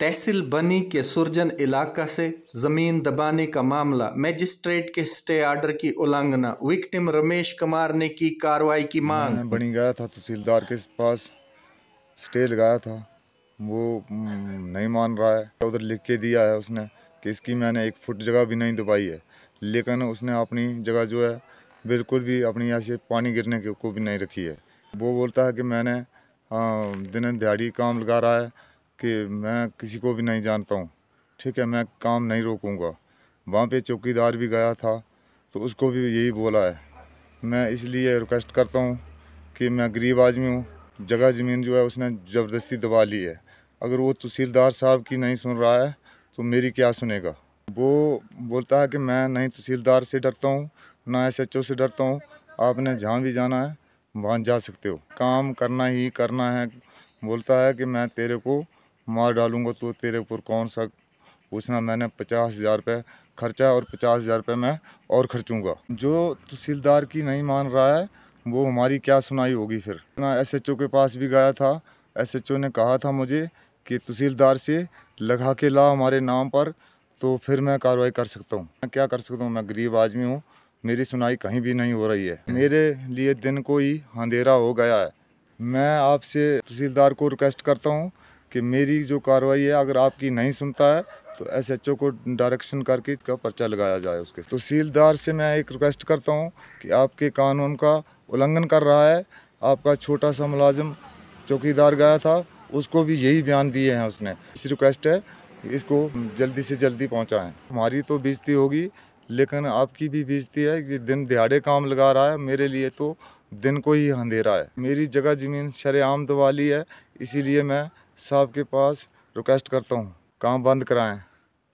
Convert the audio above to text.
तहसील बनी के सुरजन इलाका से ज़मीन दबाने का मामला मैजिस्ट्रेट के स्टे ऑर्डर की उल्लंघना विक्टिम रमेश कुमार ने की कार्रवाई की मांग। बनी गया था तहसीलदार के पास स्टे लगाया था। वो हम्म, नहीं मान रहा है। उधर लिख के दिया है उसने कि इसकी मैंने एक फुट जगह भी नहीं दबाई है। लेकिन उसने अपनी जगह जो है बिल्कुल भी अपनी ऐसे पानी गिरने के को भी नहीं रखी है। वो बोलता है कि मैंने दिन दिहाड़ी काम लगा रहा है। कि मैं किसी को भी नहीं जानता हूँ। ठीक है, मैं काम नहीं रोकूँगा। वहाँ पे चौकीदार भी गया था तो उसको भी यही बोला है। मैं इसलिए रिक्वेस्ट करता हूँ कि मैं गरीब आदमी हूँ, जगह ज़मीन जो है उसने ज़बरदस्ती दबा ली है। अगर वो तहसीलदार साहब की नहीं सुन रहा है तो मेरी क्या सुनेगा? वो बोलता है कि मैं नहीं तहसीलदार से डरता हूँ, ना एस एच ओ से डरता हूँ। आपने जहाँ भी जाना है, वहाँ जा सकते हो। काम करना ही करना है। बोलता है कि मैं तेरे को मार डालूँगा तो तेरे ऊपर कौन सा पूछना? मैंने पचास हज़ार रुपये खर्चा और पचास हज़ार रुपये मैं और खर्चूँगा। जो तहसीलदार की नहीं मान रहा है, वो हमारी क्या सुनाई होगी फिर? ना एस एच ओ के पास भी गया था। एस एच ओ ने कहा था मुझे कि तहसीलदार से लगा के ला हमारे नाम पर तो फिर मैं कार्रवाई कर सकता हूँ। मैं क्या कर सकता हूँ? मैं गरीब आदमी हूँ। मेरी सुनाई कहीं भी नहीं हो रही है। मेरे लिए दिन को ही अंधेरा हो गया है। मैं आपसे तहसीलदार को रिक्वेस्ट करता हूँ कि मेरी जो कार्रवाई है, अगर आपकी नहीं सुनता है तो एस एच ओ को डायरेक्शन करके इसका पर्चा लगाया जाए उसके। तहसीलदार से मैं एक रिक्वेस्ट करता हूँ कि आपके कानून का उल्लंघन कर रहा है, आपका छोटा सा मुलाजिम चौकीदार गया था, उसको भी यही बयान दिए हैं उसने। इस रिक्वेस्ट है, इसको जल्दी से जल्दी पहुँचाएँ। हमारी तो बेजती होगी, लेकिन आपकी भी बेजती है कि दिन दिहाड़े काम लगा रहा है, मेरे लिए तो दिन को ही अंधेरा है। मेरी जगह ज़मीन शरेआम दवाली है, इसीलिए मैं साहब के पास रिक्वेस्ट करता हूँ। काम बंद कराएँ।